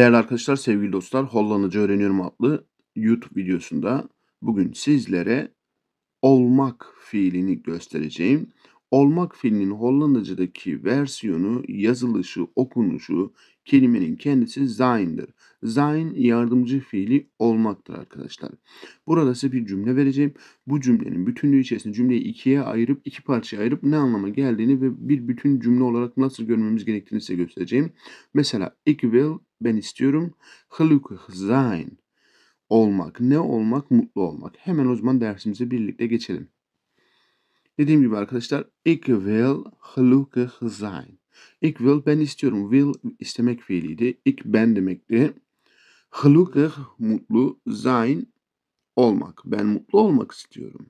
Değerli arkadaşlar, sevgili dostlar, Hollandaca Öğreniyorum adlı YouTube videosunda bugün sizlere olmak fiilini göstereceğim. Olmak fiilinin Hollandacadaki versiyonu, yazılışı, okunuşu, kelimenin kendisi zayn'dır. Zayn yardımcı fiili olmaktır arkadaşlar. Burada size bir cümle vereceğim. Bu cümlenin bütünlüğü içerisinde cümleyi ikiye ayırıp, iki parçaya ayırıp ne anlama geldiğini ve bir bütün cümle olarak nasıl görmemiz gerektiğini size göstereceğim. Mesela ik will, ben istiyorum, gelukkig zijn, olmak. Ne olmak? Mutlu olmak. Hemen o zaman dersimize birlikte geçelim. Dediğim gibi arkadaşlar, ik will gelukkig zijn. Ik will, ben istiyorum. Will istemek fiiliydi. Ik ben demekti. Gelukkig, mutlu, zijn, olmak. Ben mutlu olmak istiyorum.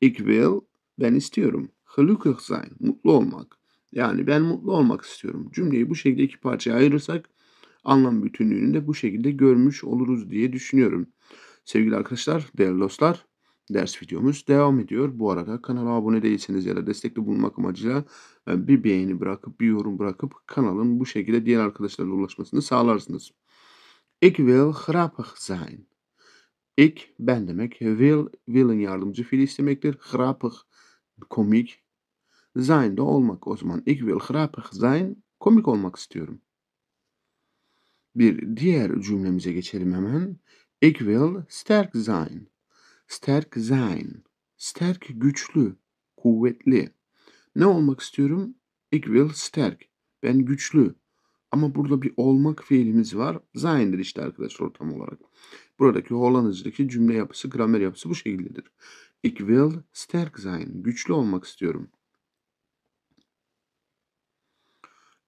Ik will, ben istiyorum. Gelukkig zijn, mutlu olmak. Yani ben mutlu olmak istiyorum. Cümleyi bu şekilde iki parçaya ayırırsak anlam bütünlüğünü de bu şekilde görmüş oluruz diye düşünüyorum. Sevgili arkadaşlar, değerli dostlar, ders videomuz devam ediyor. Bu arada kanala abone değilseniz ya da destekli bulunmak amacıyla e, bir beğeni bırakıp bir yorum bırakıp kanalın bu şekilde diğer arkadaşlarla ulaşmasını sağlarsınız. Ik wil grappig zijn. Ik ben demek. Will, will'in yardımcı fiili istemektir. Grappig, komik. Zijn de olmak. O zaman ik wil grappig zijn. Komik olmak istiyorum. Bir diğer cümlemize geçelim hemen. Ik wil sterk zijn. Sterk zijn. Sterk güçlü, kuvvetli. Ne olmak istiyorum? Ik wil sterk. Ben güçlü. Ama burada bir olmak fiilimiz var. Zijn'dir işte arkadaşlar tam olarak. Buradaki Hollandacadaki cümle yapısı, gramer yapısı bu şekildedir. Ik wil sterk zijn. Güçlü olmak istiyorum.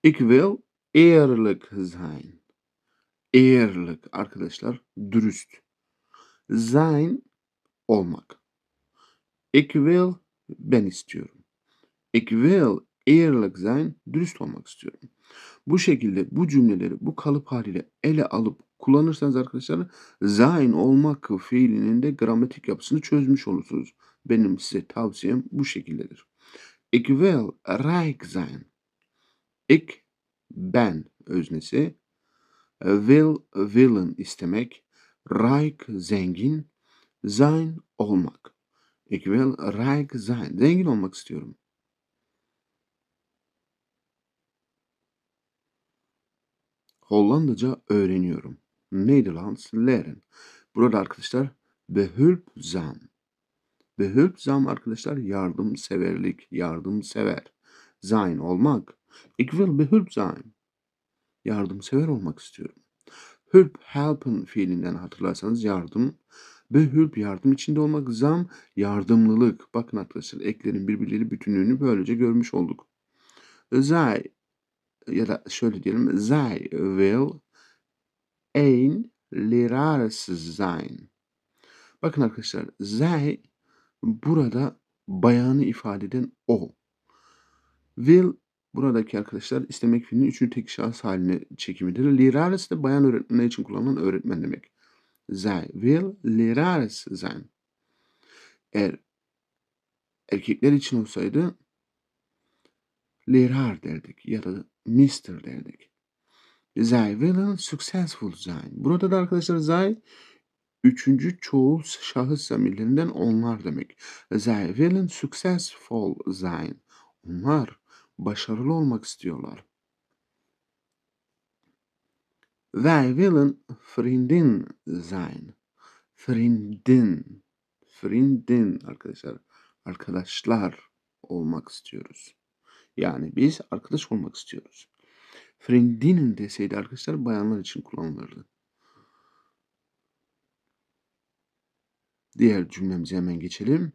Ik wil eerlijk zijn. Eerlijk arkadaşlar, dürüst. Zijn olmak. Will ben istiyorum. Ik will eerlijk zijn, dürüst olmak istiyorum. Bu şekilde bu cümleleri bu kalıp haliyle ele alıp kullanırsanız arkadaşlar zain olmak fiilinin de gramatik yapısını çözmüş olursunuz. Benim size tavsiyem bu şekildedir. Ik will rijk zijn. Ik ben öznesi. Will willen istemek. Rijk zengin. Zijn olmak. Ik will rijk zijn. Zengin olmak istiyorum. Hollandaca öğreniyorum. Nederlands leren. Burada arkadaşlar behulpzaam. Behulpzaam arkadaşlar yardımseverlik, yardımsever. Zijn olmak. Ik will behulp zijn. Yardımsever olmak istiyorum. Hulp, helpen fiilinden hatırlarsanız yardım. Behulp yardım içinde olmak. Zam yardımlılık. Bakın arkadaşlar eklerin birbirleri bütünlüğünü böylece görmüş olduk. Zij ya da şöyle diyelim. Zij will een lerares zijn. Bakın arkadaşlar zij burada bayanı ifade eden o. Will buradaki arkadaşlar istemek fiilinin üçüncü tek şahıs haline çekimidir. Lerares de bayan öğretmenler için kullanılan öğretmen demek. Zij will lerares zijn. Eğer erkekler için olsaydı leraar derdik ya da mister derdik. Zij willen succesvol zijn. Burada da arkadaşlar zij üçüncü çoğul şahıs zamirlerinden onlar demek. Zij willen succesvol zijn. Onlar başarılı olmak istiyorlar. Wij willen vriendin zijn. Vriendin. Vriendin arkadaşlar. Arkadaşlar olmak istiyoruz. Yani biz arkadaş olmak istiyoruz. Vriendinnen deseydi arkadaşlar bayanlar için kullanılırdı. Diğer cümlemize hemen geçelim.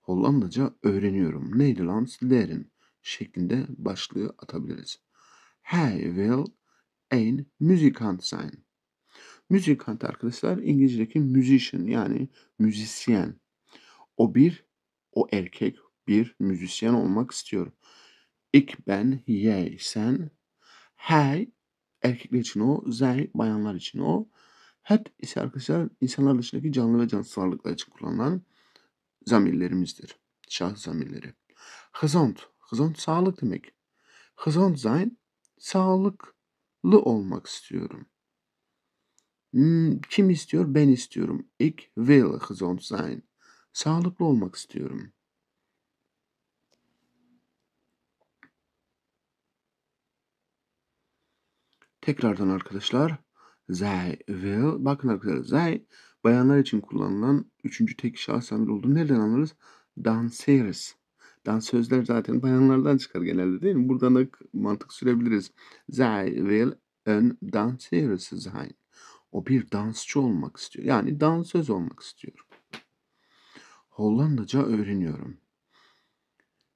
Hollandaca öğreniyorum. Nederlands leren şeklinde başlığı atabiliriz. Hij will een muzikant zijn. Muzikant arkadaşlar İngilizce'deki musician yani müzisyen. O bir, o erkek bir müzisyen olmak istiyor. Ik ben, jij, sen. Hij erkekler için o, zij bayanlar için o. Het ise arkadaşlar insanlar dışındaki canlı ve cansız varlıklar için kullanılan zamirlerimizdir. Şahıs zamirleri. Gezond. Gezond sağlık demek. Gezond zijn sağlıklı olmak istiyorum. Imm, kim istiyor? Ben istiyorum. Ich will gesund sein. Sağlıklı olmak istiyorum. Tekrardan arkadaşlar. Zij will. Bakın arkadaşlar. Zij bayanlar için kullanılan üçüncü tek şahıs zamir olduğunu nereden anlarız? Dansöz. Dansözler zaten bayanlardan çıkar genelde değil mi? Buradan da mantık sürebiliriz. Zij will een dansöz sein. O bir dansçı olmak istiyor. Yani dansöz olmak istiyor. Hollandaca öğreniyorum.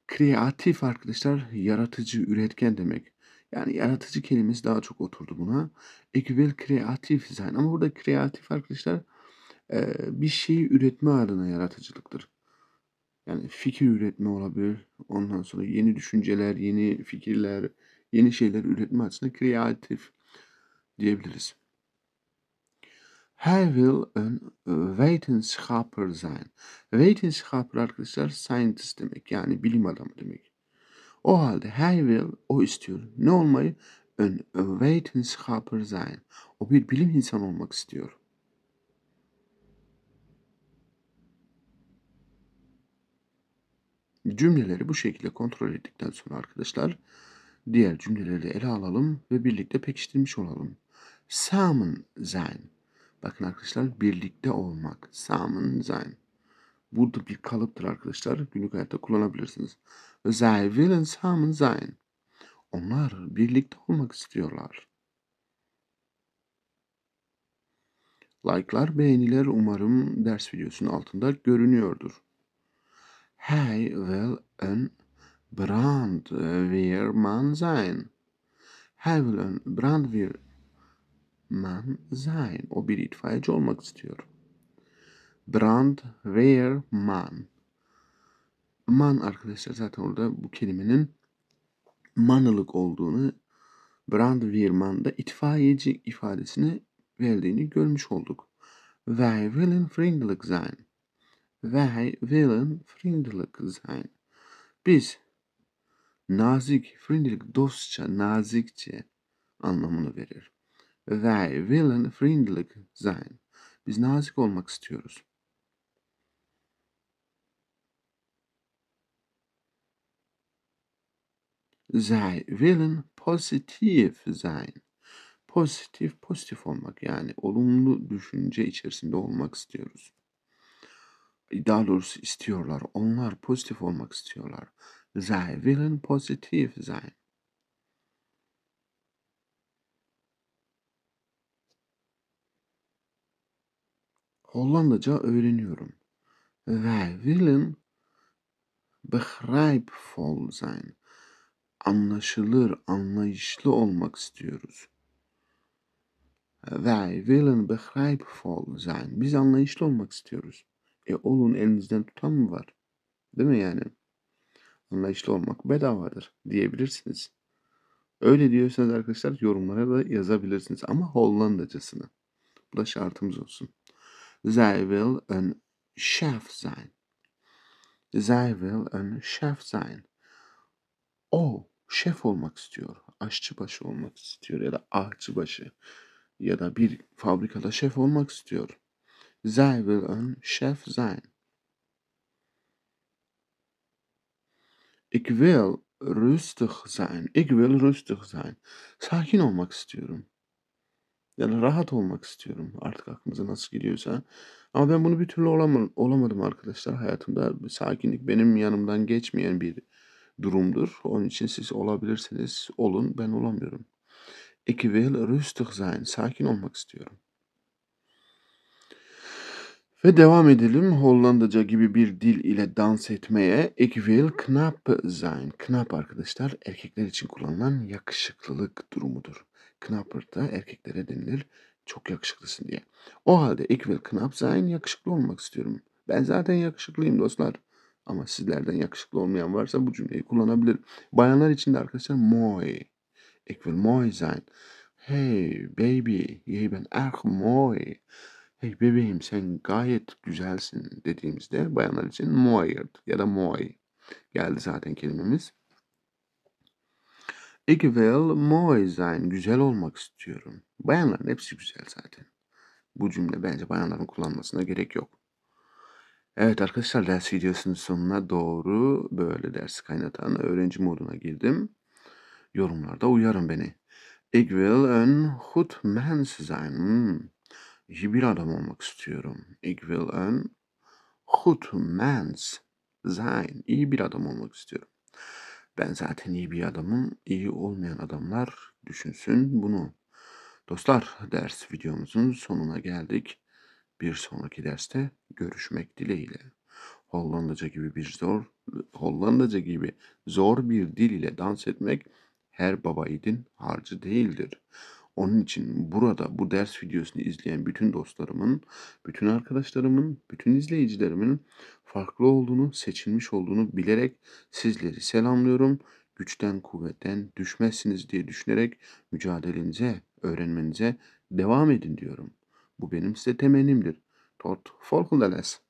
Kreatif arkadaşlar yaratıcı, üretken demek. Yani yaratıcı kelimesi daha çok oturdu buna. Will kreatif sein. Ama burada kreatif arkadaşlar bir şeyi üretme adına yaratıcılıktır. Yani fikir üretme olabilir. Ondan sonra yeni düşünceler, yeni fikirler, yeni şeyler üretme açısından kreatif diyebiliriz. Hij will een wetenschapper zijn. Wetenschapper arkadaşlar scientist demek. Yani bilim adamı demek. O halde hij will, o istiyor. Ne olmayı? Een wetenschapper zijn. O bir bilim insanı olmak istiyor. Cümleleri bu şekilde kontrol ettikten sonra arkadaşlar diğer cümleleri de ele alalım ve birlikte pekiştirmiş olalım. Samen sein. Bakın arkadaşlar birlikte olmak. Samen sein. Burada bir kalıptır arkadaşlar. Günlük hayatta kullanabilirsiniz. Zij willen samen sein. Onlar birlikte olmak istiyorlar. Like'lar, beğeniler umarım ders videosunun altında görünüyordur. Hij will een brandweerman zijn. Hij will een brandweerman zijn. O bir itfaiyeci olmak istiyor. Brandweerman. Man arkadaşlar zaten orada bu kelimenin manılık olduğunu brandweerman da itfaiyeci ifadesini verdiğini görmüş olduk. Wij willen vriendelijk zijn. Wij willen vriendelijk zijn. Biz nazik, vriendelijk, dostça, nazikçe anlamını verir. Wij willen vriendelijk zijn. Biz nazik olmak istiyoruz. Zij willen positief zijn. Pozitif, pozitif olmak yani olumlu düşünce içerisinde olmak istiyoruz. Daha doğrusu istiyorlar. Onlar pozitif olmak istiyorlar. Zij willen positief zijn. Hollandaca öğreniyorum. Wij willen begrijpvol zijn. Anlaşılır, anlayışlı olmak istiyoruz. Wij willen begrijpvol zijn. Biz anlayışlı olmak istiyoruz. E olun elinizden tutan mı var? Değil mi yani? Anlayışlı olmak bedavadır diyebilirsiniz. Öyle diyorsanız arkadaşlar yorumlara da yazabilirsiniz ama Hollandacasını. Bu da şartımız olsun. Zij wil een chef zijn. Zij will een chef zijn. O şef olmak istiyor. Aşçıbaşı olmak istiyor ya da ahçıbaşı ya da bir fabrikada şef olmak istiyor. Zij wil een chef zijn. Ik wil rustig zijn. Ik wil rustig zijn. Sakin olmak istiyorum. Yani rahat olmak istiyorum. Artık aklımıza nasıl geliyorsa. Ama ben bunu bir türlü olamadım, arkadaşlar hayatımda. Sakinlik benim yanımdan geçmeyen bir durumdur. Onun için siz olabilirsiniz. Olun. Ben olamıyorum. Ik wil rustig zijn. Sakin olmak istiyorum. Ve devam edelim Hollandaca gibi bir dil ile dans etmeye. Ik wil knap zijn. Knap arkadaşlar erkekler için kullanılan yakışıklılık durumudur. Knapper da erkeklere denilir çok yakışıklısın diye. O halde ik wil knap zijn yakışıklı olmak istiyorum. Ben zaten yakışıklıyım dostlar. Ama sizlerden yakışıklı olmayan varsa bu cümleyi kullanabilir. Bayanlar için de arkadaşlar mooi. Ik wil mooi zijn. Hey baby, jij bent erg mooi. Hey bebeğim sen gayet güzelsin dediğimizde bayanlar için mooier ya da mooi geldi zaten kelimemiz. Ik wil mooi zijn. Güzel olmak istiyorum. Bayanların hepsi güzel zaten. Bu cümle bence bayanların kullanmasına gerek yok. Evet arkadaşlar ders videosunun sonuna doğru böyle dersi kaynatan öğrenci moduna girdim. Yorumlarda uyarın beni. Ik wil een goed mens zijn. Hmm. Bir adam olmak istiyorum. Ik wil een goed mens zijn. İyi bir adam olmak istiyorum. Ben zaten iyi bir adamım. İyi olmayan adamlar düşünsün bunu. Dostlar ders videomuzun sonuna geldik. Bir sonraki derste görüşmek dileğiyle. Hollandaca gibi bir zor Hollandaca gibi zor bir dil ile dans etmek her baba yiğidin harcı değildir. Onun için burada bu ders videosunu izleyen bütün dostlarımın, bütün arkadaşlarımın, bütün izleyicilerimin farklı olduğunu, seçilmiş olduğunu bilerek sizleri selamlıyorum. Güçten, kuvvetten düşmezsiniz diye düşünerek mücadelenize, öğrenmenize devam edin diyorum. Bu benim size temennimdir. Tot volgende les.